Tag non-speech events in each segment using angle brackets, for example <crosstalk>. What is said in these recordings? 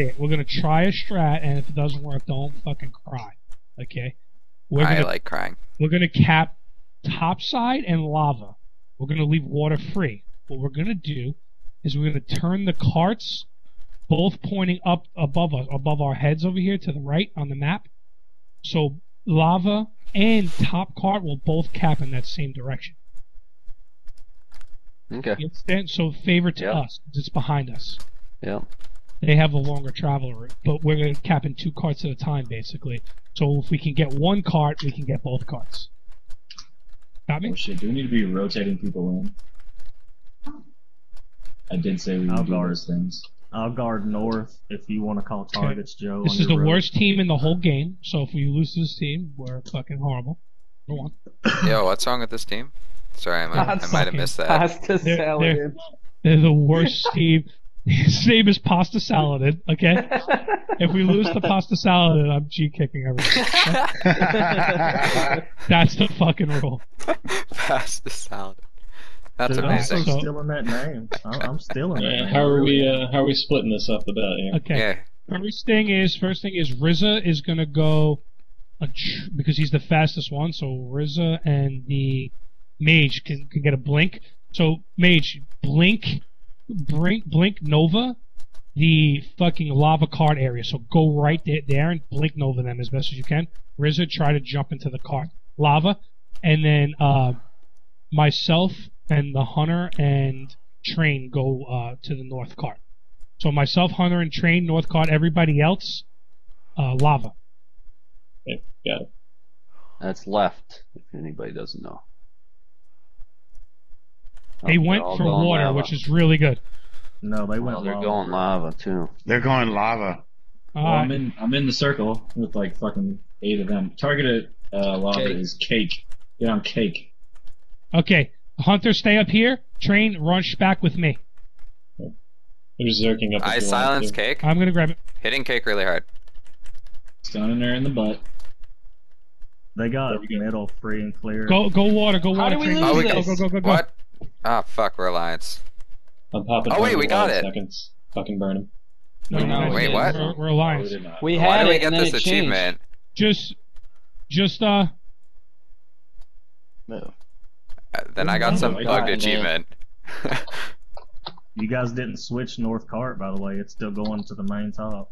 it. We're gonna try a strat, and if it doesn't work, don't fucking cry. Okay? We're I gonna like crying. we're gonna cap topside and lava. We're gonna leave water free. What we're gonna do is we're gonna turn the carts both pointing up above us, above our heads over here to the right on the map. So lava and top cart will both cap in that same direction. Okay. You understand? So favor to Yeah. us 'cause it's behind us. Yeah. They have a longer travel route, but we're gonna cap in two carts at a time, basically. So if we can get one cart, we can get both carts. Got me? Oh shit, do we need to be rotating people in? I did say we I'll would do guard. those things. I'll guard north if you want to call targets, Joe. This is the road. worst team in the whole game. So if we lose to this team, we're fucking horrible. Number one. Yo, what's wrong with this team? Sorry, I might, I might have missed that. Pasta They're- salad. They're the worst team. <laughs> His name is Pasta Saladin. Okay. <laughs> If we lose the Pasta Saladin, I'm G kicking everyone. <laughs> That's the fucking rule. Pass the salad. That's Dude, I'm still So- stealing that name. I'm, I'm stealing that Uh, name. how are we? Uh, how are we splitting this off the bat here? Okay. Yeah. First thing is, first thing is, Riza is gonna go because he's the fastest one. So Riza and the Mage can, can get a blink. So Mage, blink, blink, blink Nova, the fucking lava cart area. So go right there, there and blink Nova them as best as you can. Rizza, try to jump into the cart, lava, and then uh, myself and the Hunter and Train go uh, to the north cart. So myself, Hunter, and Train, North Cart. Everybody else, uh, lava. Okay, got it. That's left, if anybody doesn't know. They Oh, went they're for water, lava. which is really good. No, they Well, went they're lava. going lava too. They're going lava. All Well, I'm in I'm in the circle with like fucking eight of them. Targeted uh, lava Cake. is cake. Get on cake. Okay, Hunter, stay up here. Train, rush back with me. They're zerking up. if I you want silence cake. I'm gonna grab it. Hitting cake really hard. Stunning her in the butt. They got There we go. middle free and clear. Go, go, water, go, How water. do we Train. lose Oh, we go, go, go, go, go. What? Ah, fuck, Reliance. I'm popping. Oh, wait, we got it. Seconds. Fucking burn him. No, No, no, wait, we're- what? We're, we're we alliance. did not. We Why had do we get this it achievement? Just, just uh, No. Uh, Then I got some my bugged achievement. <laughs> You guys didn't switch north cart, by the way. It's still going to the main top.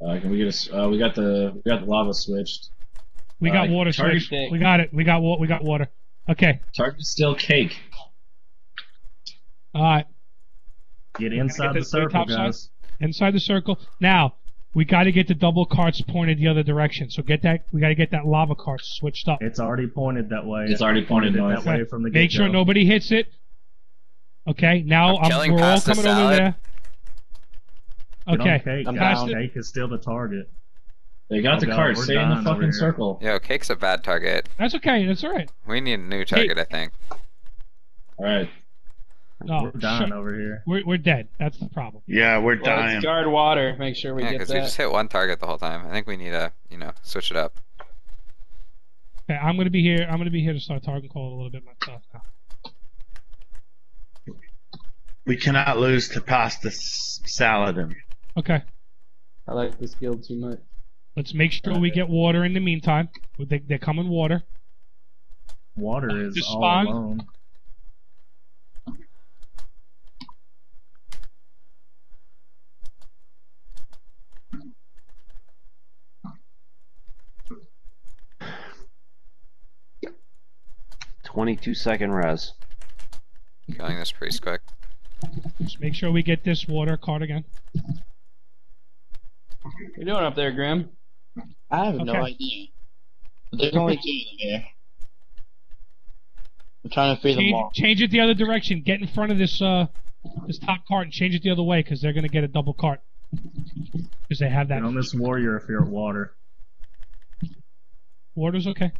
Uh, can we get a s Uh, we got the we got the lava switched. We got Uh, water switch. cake. We got it. We got wa- We got water. Okay. Target still cake. All right. Get inside get the this circle, top side? guys. Inside the circle. Now, we got to get the double carts pointed the other direction. So get that. We got to get that lava cart switched up. It's already pointed that way. It's already pointed it north. that way from the Make sure nobody hits it. Okay, now I'm I'm we're all pasta coming over salad. there. Get on Okay, Cake, I'm guys. down. Cake is still the target. They got Oh the God, cart. Stay in the fucking circle. Yo, cake's a bad target. that's okay. That's all right. We need a new target, I think. All right. No, We're dying over here. We're we're dead. That's the problem. Yeah, we're Well, dying. let's guard water. Make sure we Yeah, get because we just hit one target the whole time. I think we need to, you know, switch it up. Okay, I'm gonna be here. I'm gonna be here to start target call a little bit myself now. We cannot lose to pasta s- saladin. Okay, I like this guild too much. Let's make sure we get water in the meantime. They, they're coming water. Water is Just all spawn. alone. Twenty-two second res. Killing this pretty quick. Just make sure we get this water cart again. What you doing up there, Grim? I have no Okay. idea. There's only two of them here. I'm trying to feed them Change, all. change it the other direction. Get in front of this uh this top cart and change it the other way because they're gonna get a double cart. Because they have that. Get on this warrior if you're at water. Water's okay.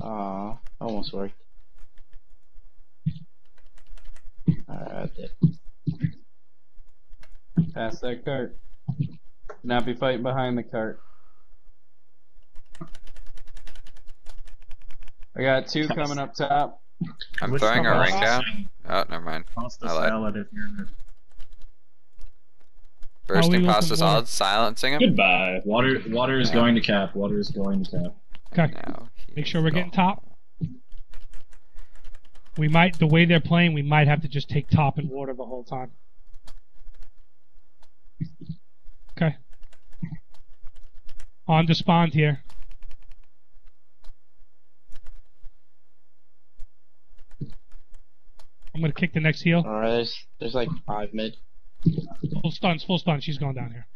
Aw, almost worked. Alright, I did. Pass that cart. Not be fighting behind the cart. I got two coming up top. I'm Which throwing a ring down. Oh, never mind. Pasta I lied. salad if you're. Bursting looking pasta for? solid, silencing him. Goodbye. Water, water is going to cap. Water is going to cap. Okay. Now Make sure we're getting top. We might, the way they're playing, we might have to just take top and water the whole time. Okay. On to spawn here. I'm gonna kick the next heel. Alright, there's, there's like five mid. Full stuns, full stun. She's going down here.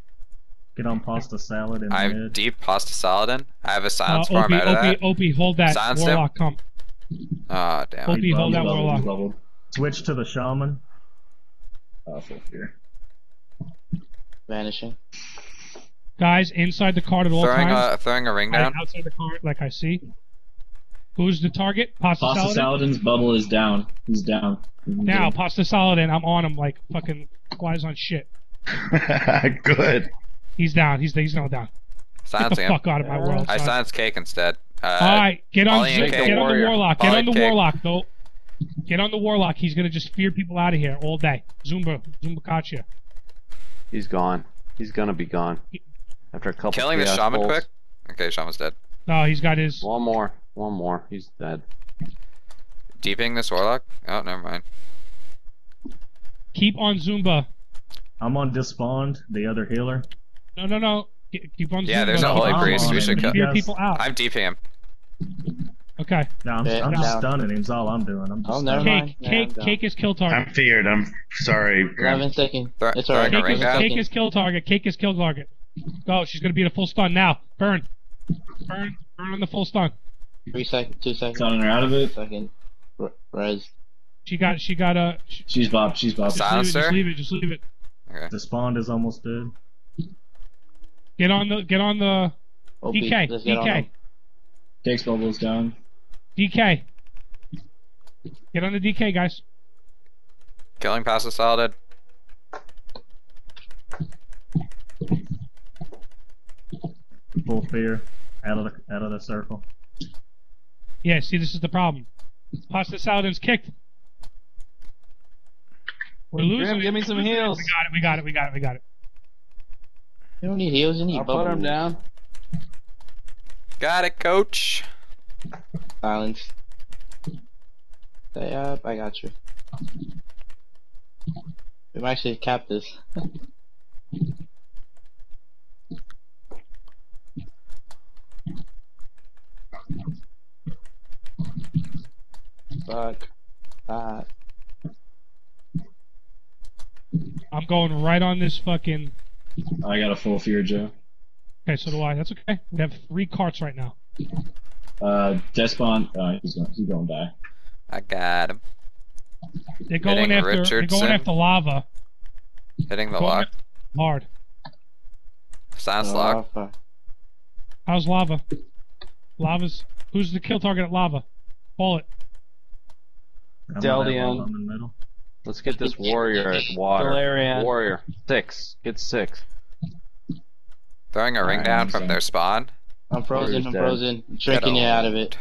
Get on pasta salad in I have mid. deep pasta salad in. I have a Uh, silence farm Opie, out of Opie, that. Opie, hold that. Silence him. Warlock, come. Oh damn. Opie, hold that Bubbled, warlock. bubbled. Switch to the shaman. Awful here. Vanishing. Guys, inside the card at all Throwing times. a throwing a ring down. outside the card, like I see. Who's the target? Pasta, Pasta salad. Saladin's bubble is down. He's down. You Now, get pasta Saladin, I'm on him like fucking flies on shit. <laughs> Good. He's down. He's he's no down. Get the him. fuck out of my world. I son. silence cake instead. Uh, All right, get on. Get, get on the warlock. Get on the Cake. warlock. though. Get on the warlock. He's gonna just fear people out of here all day. Zumba, Zumba Kacha. He's gone. He's gonna be gone. After a couple. killing the shaman bolts. quick. Okay, shaman's dead. No, he's got his. One more. One more. He's dead. Deeping this warlock. Oh, never mind. Keep on Zumba. I'm on Despawned, the other healer. No, no, no. Ke- Keep on. Zumba. Yeah, Zumba. there's a Keep holy on priest. We should Fear kill. Yes. people out. I'm deeping him. Okay. No, I'm, I'm just stunning him. Is all I'm doing. I'm just Oh, never stunning. mind. Cake, Yeah, cake, cake is kill target. I'm feared. I'm sorry. Grim. 11 second. It's alright. Cake ring is, cake is kill target. Cake is kill target. Go. She's gonna be in a full stun now. Burn. Burn. Burn on the full stun. Three seconds. Two seconds. Stunning her out of it. Second. R- Res. She got. She got a. She, She's bopped. She's bopped. Silence just leave it. Just leave it. The spawn is almost dead. Get on the. Get on the. Oh, OP. DK. Let's get on DK. Takes bubbles down. DK. Get on the DK, guys. Killing pasta salad. Full fear. Out of the out of the circle. Yeah. See, this is the problem. Pasta Saladin's kicked. We're losing. Grim, it. give me some We're losing it. heals. We got it. We got it. We got it. We got it. You don't need heals. You need I'll bubble. put him down. Got it, coach. Silence. Stay up. I got you. We might actually cap this. <laughs> Fuck. That. I'm going right on this fucking. I got a full fear, Joe. Okay, so do I. That's okay. We have three carts right now. Uh, Despond. Uh, he's going. He's going to die. I got him. They're going Hitting after. They're going after lava Hitting the lock. hard. Silence Oh, lock. fuck. How's lava? Lava's. Who's the kill target at lava? Call it. I'm gonna have Deldion. one in the middle. Let's get this warrior at water. Valerian. Warrior. Six. Get six. Throwing a ring Alright, down I'm from sorry. their spawn. I'm frozen. Warrior's I'm dead. frozen. I'm drinking you out of it.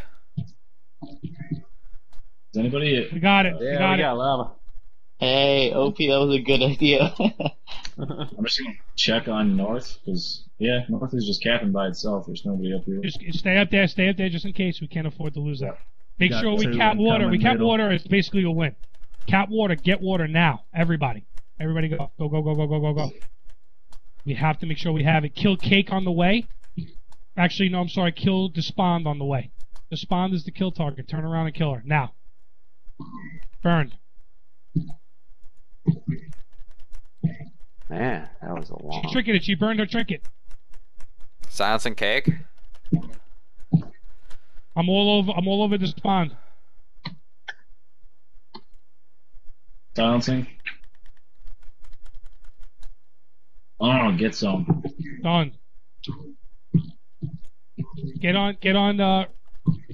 Is anybody? We got it. we Yeah, got we it. got lava. Hey, OP, that was a good idea. <laughs> I'm just gonna check on North because yeah, North is just capping by itself. There's nobody up here. Just stay up there. Stay up there, just in case we can't afford to lose that. Make Got sure we cap water. We cap middle. water. It's basically a win. Cap water. Get water now. Everybody. Everybody go. Go. Go. Go. Go. Go. Go. Go. We have to make sure we have it. Kill cake on the way. Actually, no. I'm sorry. Kill Despond on the way. Despond is the kill target. Turn around and kill her now. Burn. Man, that was a long... She long. tricketed. She burned her trinket. Silencing cake. I'm all over. I'm all over Despond. Silencing. Oh, get some. Done. Get on. Get on. Uh,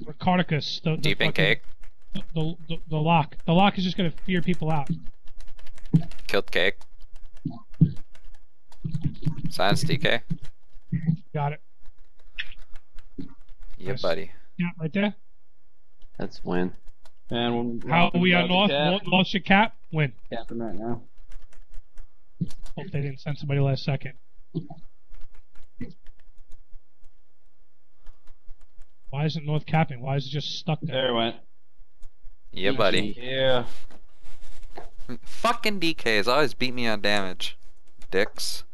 Ricardicus. The, the Deep in cake. The, the the lock. The lock is just gonna fear people out. Killed cake. Science DK. Got it. Yeah, Nice. buddy. Yeah, right there. That's win. And How we on about North? to cap. North, North cap? Win. Capping right now. Hope they didn't send somebody last second. Why isn't North capping? Why is it just stuck there? There it went. Yeah, buddy. Yeah. Fucking DK DKs always beat me on damage. Dicks. <laughs>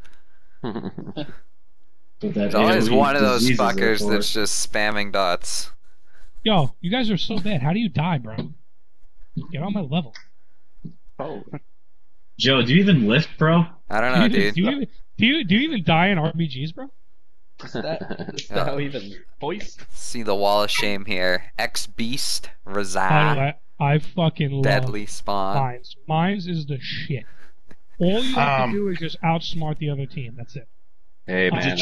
But that There's always one of those fuckers that's just spamming dots. Yo, you guys are so bad. How do you die, bro? Get on my level. Oh, Joe, do you even lift, bro? I don't do, know, you dude. do you even do you do you even die in RBGs, bro? Is that, is that how even hoist? See the wall of shame here. X Beast, By the Razak, way, I fucking love Deadly Spawn. mines. Mines is the shit. All you have Um, to do is just outsmart the other team. That's it. Hey man,